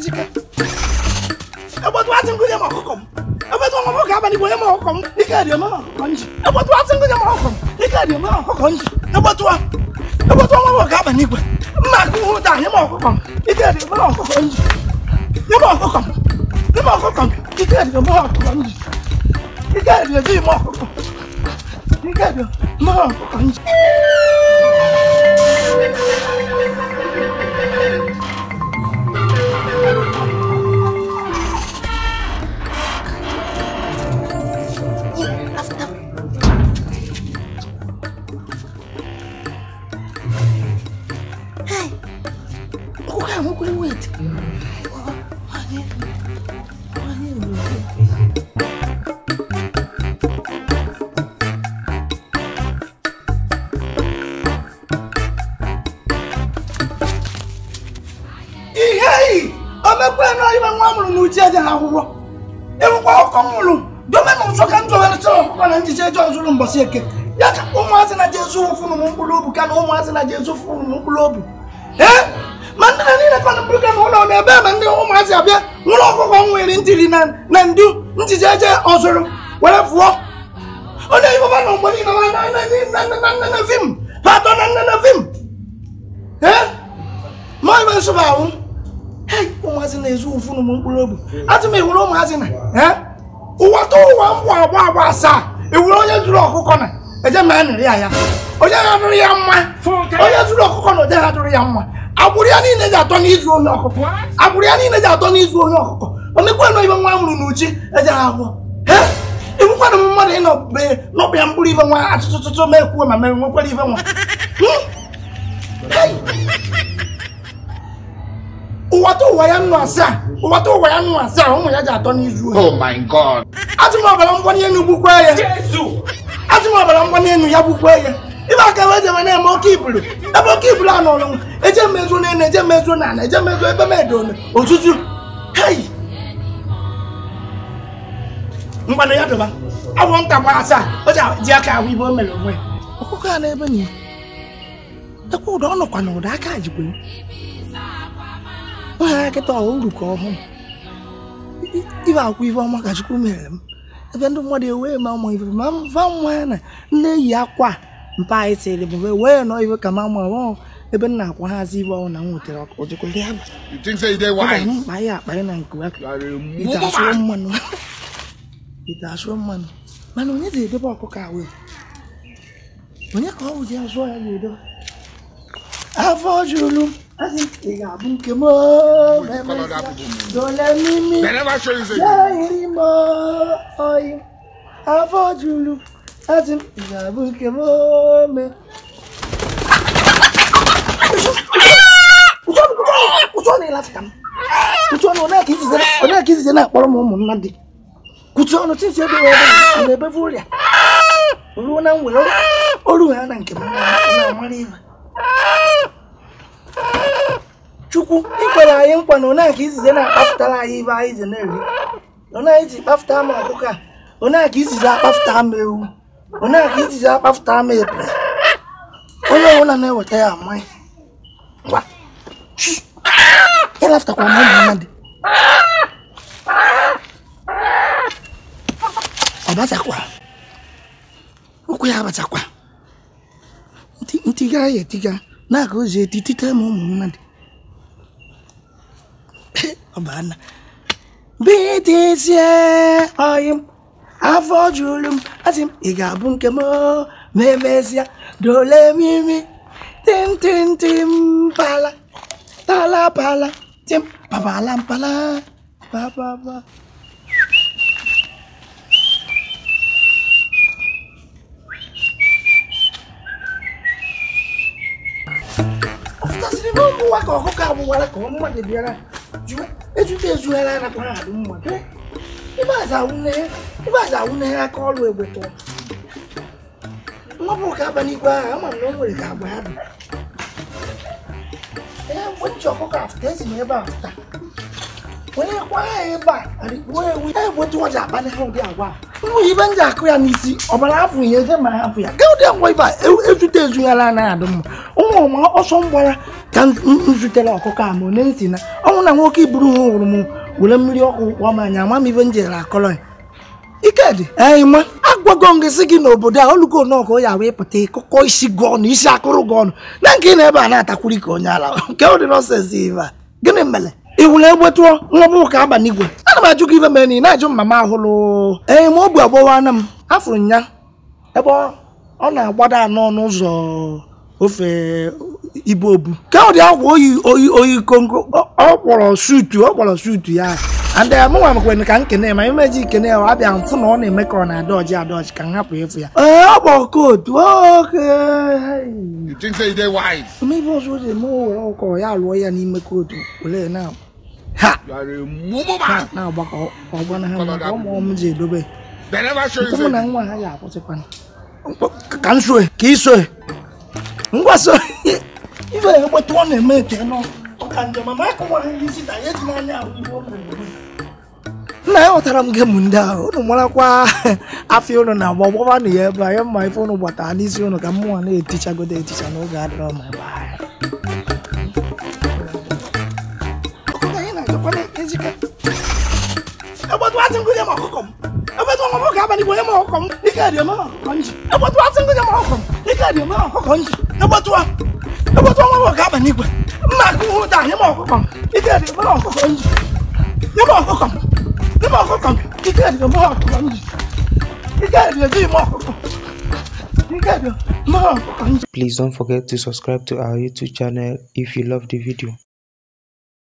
njikọ ebotu ati ngunye ma ọkụkọ m ebotu ọmụmụ ga abalị onye ma ọkụkọ m n'ike dị eme ọkụkọ nji ebotu ati ngunye ma ọkụkọ m n'ike dị eme ọkụkọ nji ebotu ebotu ọmụmụ ga abalị igwe mma ka uhu da nye ma ọkụkọ m n'ike dị eme ọkụkọ nji nye ma ọkụkọ m nye ma ọkụkọ m n'ike dị eme ọkụkọ nji n'ike dị eme ọkụkọ n'ike dị eme ọkụkọ nji. ti aje ha huwo e wo kwa ko mulu do me mo so kan do wala so ko na nji se jo so lo mbosi eke ya ka umuazi na Jesu funu mu mkulubu kana umuazi na Jesu funu mu mkulubu eh manda na nile kwa mbuka na ulo na ebe manda umuazi abia ulo ko ko nwere ntiri na na ndu nji se je osoro wala fuo ona ibo ba no mboni na na na na na na film ha do na na na film eh mo ibe so ba ụmụazị na-ezu ụfụ na ụmụ mkpụrụ obi atụ m ewere ụmụazị na ụwa tụ ụwa mkpụ agba agba asaa ewere onye zuru ọkụkọ na eje ma ya nụrụ ya ya onye ha dụrụ ya mma onye zuru ọkụkọ na onye ha dụrụ ya mma agbụrụ ya niile ji atọ n'izu onye ọkụkọ agbụrụ ya niile ji atọ n'izu onye ọkụkọ onekwe na ibe nwa mụrụ n'uchi eje ha agwọ ịbụkwana m mmadụ ị nọbụ ya mkpụrụ ibe nwa atụtụtụtụ ma ekwuo ma mere nwekwara ibe nwa ụwata ụwa ya nụ nnụ a ụwata ụwa ya nụ nnụ a ụmụ ya ji atọ n'izu oh atụ m ọbara mgbali enu gbukwaa ya atụ m ọbara mgbali enu ya gbukwaa ya ibe aka wee jebe na-eme oke ibulu ebe oke ibulu a nọrọ eje mezuo e na enu eje mezuo na ana eje mezuo ebe m edona otutu hei mgbanụ ya dọba abụ nta gba asaa o ji aka ahụ ibe o mere onwe ọkụkọ a n'ebe nyi ekwe ụda ọ nọkwa n'ụda aka jikwa cái uống không? đi vào vào quỳ mà mà mà mà mềm, này, phải nói về akaketa wawunduka wahom ivakuiva omwe akatikulumira ive ndi mmwadi iwe mamwa ive vamwana nneyi akwa mpaitsele muve weno ive kamamwavo ebe nnakwahazi ive awo nanwutere otikuleba mayi akpali nankiwakitasuro mmwano itasuro mmwano mana onye ga-edebe ọkụkọ awe onye ka ọ wụji azụ ya ga-edebe afọ juru Azim ṣe ìṣe. Jáìrìmọ̀ ọyìn afọ́júlù láti ìyàbú kẹmọ́ mi. Kutu ọ̀nà ìlà fìkà mi. Kutu ọ̀nà ọ̀nà kìí ṣiṣẹ́ náà ọ̀nà kìí ṣiṣẹ́ náà kpọ́rọ́ mọ́ mọ́ nná di. Kutu ọ̀nà tí ń ṣe ebèrè ọ̀nà ọ̀nà ebe fúrìà. Olúwo náà ń wẹ̀rẹ̀ chukwu ikwere anyị nkwa na onye aka izize na-akpafụtara anyị ibe anyị ji na-eri onye anyị kpafụta ma ọkụkọ a onye aka izize akpafụta ma ewu onye aka izize akpafụta ma ebu onye ọbụla na-eweta ya amaghị ngwa ịlafutakwa ma ụmụ mmadụ ọ batakwa ụkwụ ya abatakwa ntiga ya etiga na-aga ozi eti tite ma ụmụ mmadụ ọbaana bite isi ọyị m afọ jụrụ m asị m ị ga-abụ nke m ma emesịa dole mimi tim tim tim pala tala pala tim papala mpala papapa Ọfụtasịrị m ụmụ nwa ka ọkụkọ agbụwara ka ọ mmadụ bịara ezute ezu hera nakwara adị mma ibe aza awụna hera ka ọrụ egbeta nwapụrụ ka abalị igwe ahụ ama m na o nwere ka agba ya bụ ee mgbe nchi ọkụkọ afụta esi m ebe a fụta onye kwara ya ebe a arịkpuo ewu egbotu ọja abalị ha ụdị agwa a nwunye ibe nji akụ ya n'isi ọbara afụ ya eje ma hapụ ya gaụdị ngwa ibe ezute ezughara anaghị adụ mma ụmụ ọma ọsọ mgbara ka m zutere ọkụkọ a ma na na ọnwụ na nwoke iburu nwa nwụrụ m were mmiri ọkụ gwa m anya ama m ibe m akọrọ ya ikedị ma agwago m gị gị n'obodo a olugo n'ọgụ ya wee pụta ịkụkọ isi gị ọnụ isi akụrụ gị ọnụ na nke ị na ebe a na-atakwuri ka onye ala nke ụdị gịnị mere ị hụrụ egbe ụka abalị igwe ana m ajụ gị ife mere na ị na-ajụ mama ahụrụ ee ma ogbu agbọwana m afụrụ ya ebe ọ na-agbada anọ n'ụzọ ofe ibe obu ka ọ dị agwa oyi oyi oyi kongo ọ kpọrọ suutu ọ kpọrọ suutu ya and eh, mụnwa mekwere ka m kene ma imeji kene ya abịa mfụ na ọ na-eme ka ọ na-ada ọjị ada ka m hapụ efu ya ee ọ kpọrọ kootu oke maybe ọzọ dị ma o were ọkọ ya alụọ ya n'ime kootu ole na na-agbakọ ọgba na ha maka ụmụ m ji edobe nke mụ na nwa ha ya akwụsịkwana ka m e, e. soe e, ka ị soe ngwa soe ife egbeta ọ na-eme ete nọ ka njem ama akụwara ndị isi na ya ji n'anya ahụ ihe ọ nna ya ghọtara m gem ndị ahụ unu marakwa afọ unu na-agba ọgbọba na ya ebe a ya mma ife unu gbata n'isi unu ka mmụọ na-etichagodo eticha n'oge adịrọ ma ebe a njikọ ebotu ati ngunye ma ọkụkọ m ebotu ọmụmụ ga-abalị bụ onye ma ọkụkọ m ike dị ome ọkụkọ nji ebotu ati ngunye ma ọkụkọ m ike dị ome ọkụkọ nji ebotu ebotu ọmụmụ ga-abalị igwe mma aka ihu daa nye ma ọkụkọ m ike dị ome ọkụkọ nji nye ma ọkụkọ m nye ma ọkụkọ m ike dị ome ọkụkọ nji ike dị eji ime ọkụkọ Please don't forget to subscribe to our YouTube channel if you love the video.